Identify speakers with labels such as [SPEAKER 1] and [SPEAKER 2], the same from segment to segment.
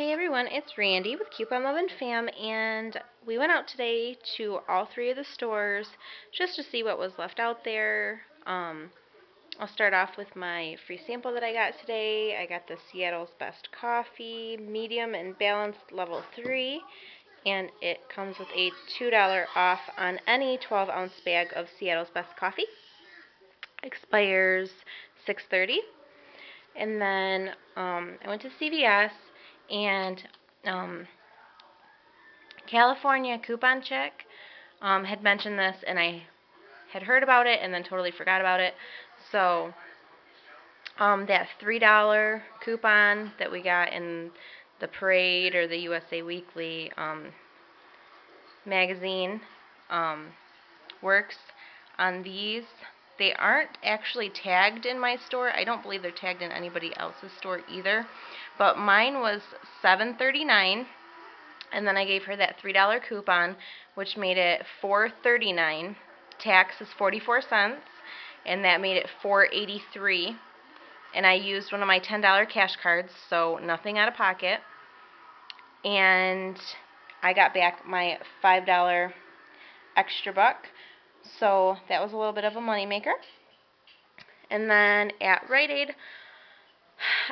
[SPEAKER 1] Hey everyone, it's Randy with Coupon Love and Fam, and we went out today to all three of the stores just to see what was left out there. Um, I'll start off with my free sample that I got today. I got the Seattle's Best Coffee, medium and balanced level 3, and it comes with a $2 off on any 12 ounce bag of Seattle's Best Coffee. Expires 6.30. And then um, I went to CVS and um, California Coupon Chick um, had mentioned this, and I had heard about it and then totally forgot about it. So um, that $3 coupon that we got in the Parade or the USA Weekly um, magazine um, works on these. They aren't actually tagged in my store. I don't believe they're tagged in anybody else's store either. But mine was $7.39 and then I gave her that $3 coupon which made it $4.39. Tax is 44 cents and that made it $4.83 and I used one of my $10 cash cards so nothing out of pocket and I got back my $5 extra buck so that was a little bit of a moneymaker. And then at Rite Aid,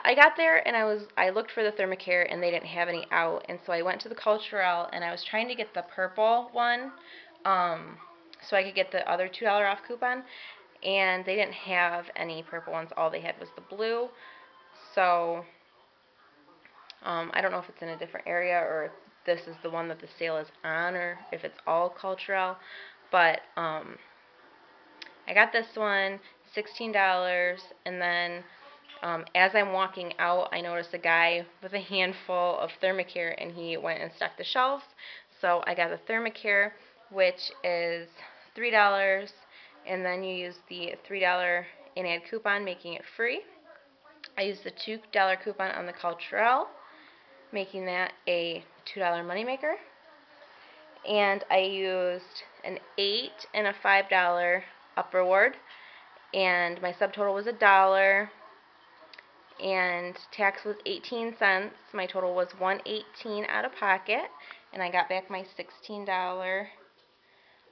[SPEAKER 1] I got there and I was I looked for the Thermacare and they didn't have any out. And so I went to the Culturelle and I was trying to get the purple one um, so I could get the other two dollar off coupon. And they didn't have any purple ones. All they had was the blue. So um, I don't know if it's in a different area or if this is the one that the sale is on or if it's all Culturelle but um, I got this one, $16, and then um, as I'm walking out, I noticed a guy with a handful of Thermacare, and he went and stocked the shelves. So I got the Thermacare, which is $3, and then you use the $3 in-ad coupon, making it free. I used the $2 coupon on the Culturelle, making that a $2 moneymaker and I used an 8 and a $5 up reward. And my subtotal was a dollar. And tax was 18 cents. My total was 118 out of pocket. And I got back my $16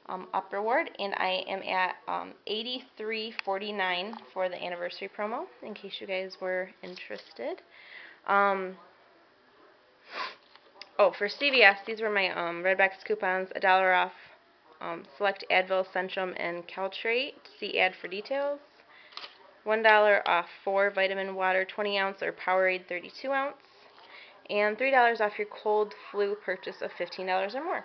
[SPEAKER 1] um, up reward. And I am at um, 83.49 for the anniversary promo in case you guys were interested. Um, Oh, for CVS, these were my um, Redbox coupons, a dollar off. Um, select Advil, Centrum, and Caltrate. See ad for details. One dollar off four vitamin water 20 ounce or Powerade 32 ounce. And three dollars off your cold flu purchase of $15 or more.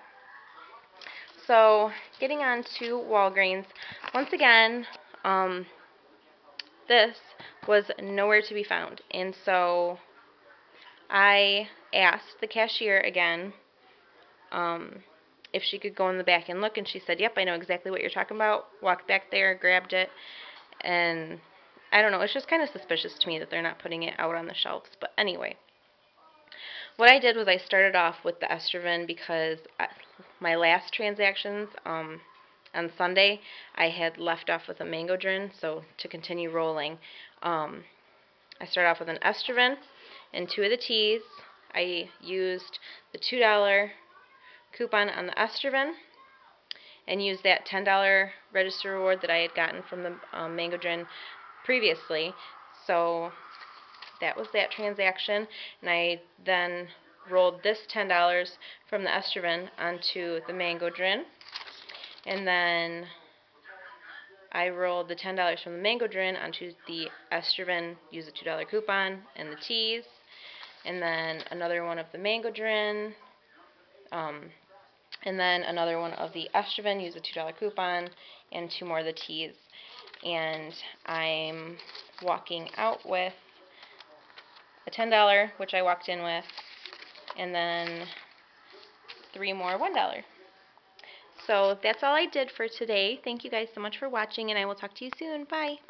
[SPEAKER 1] So, getting on to Walgreens. Once again, um, this was nowhere to be found. And so I asked the cashier again um, if she could go in the back and look, and she said, yep, I know exactly what you're talking about. Walked back there, grabbed it, and I don't know, it's just kind of suspicious to me that they're not putting it out on the shelves. But anyway, what I did was I started off with the Estroven because I, my last transactions um, on Sunday, I had left off with a mango Mangodrin, so to continue rolling, um, I started off with an Estroven and two of the teas. I used the $2 coupon on the Estroven and used that $10 register reward that I had gotten from the um, Mangodrin previously. So that was that transaction. And I then rolled this $10 from the Estroven onto the Mangodrin. And then I rolled the $10 from the Mangodrin onto the Estroven, used a $2 coupon, and the teas and then another one of the Mangodrin, um, and then another one of the Estroven, use a $2 coupon, and two more of the teas. And I'm walking out with a $10, which I walked in with, and then three more $1. So that's all I did for today. Thank you guys so much for watching, and I will talk to you soon. Bye.